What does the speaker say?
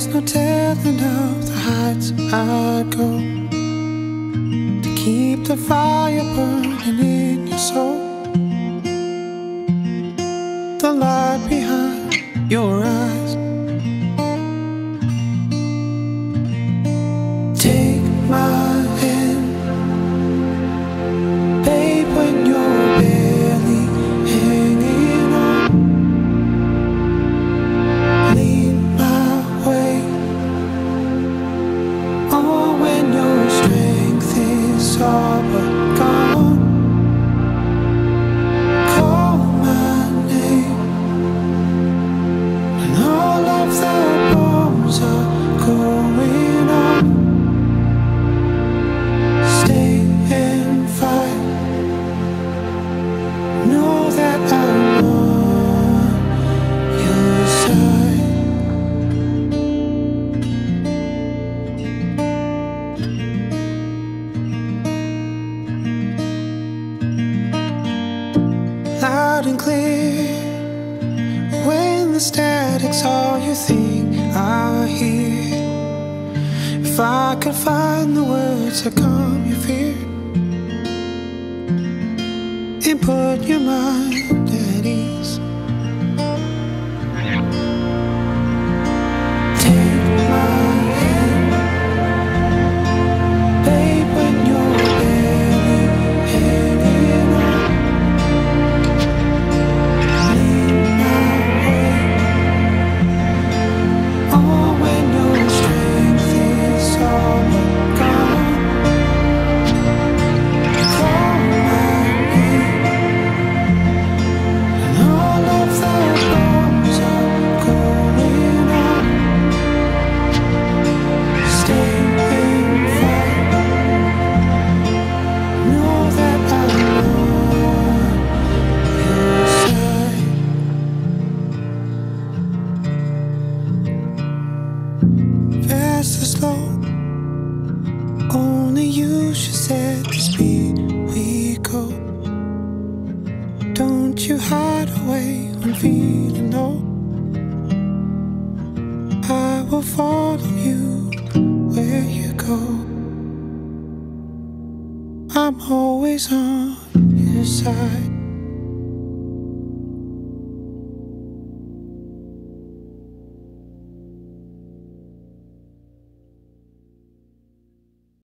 telling of the heights I'd go to keep the fire burning in your soul. The light behind your eyes. Take Oh, when your strength is all but Loud and clear. When the static's all you think I hear. If I could find the words to calm your fear and put your mind at ease. Slow, only you should set the speed we go. Don't you hide away when feeling low. I will follow you where you go. I'm always on your side.